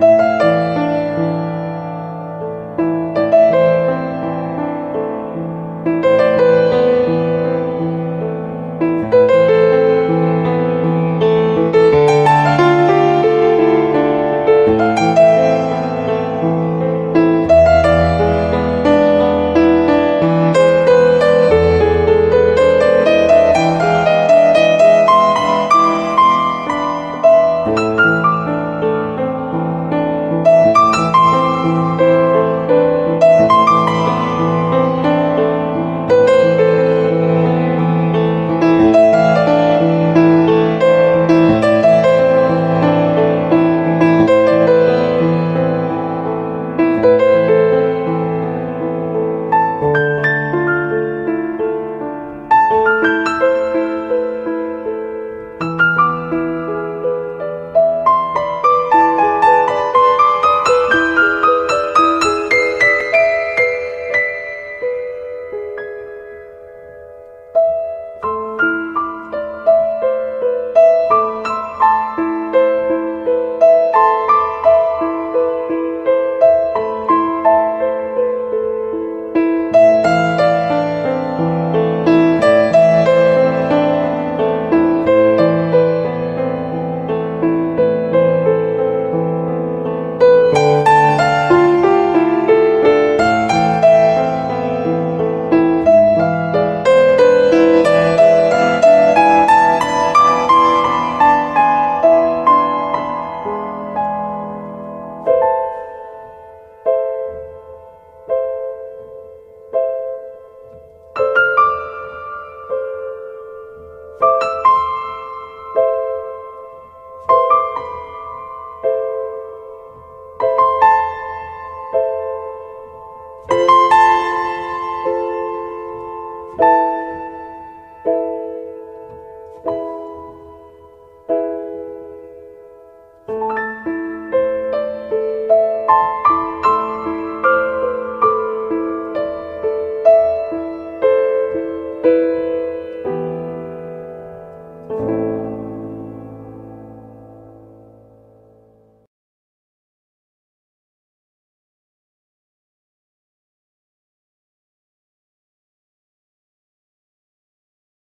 Música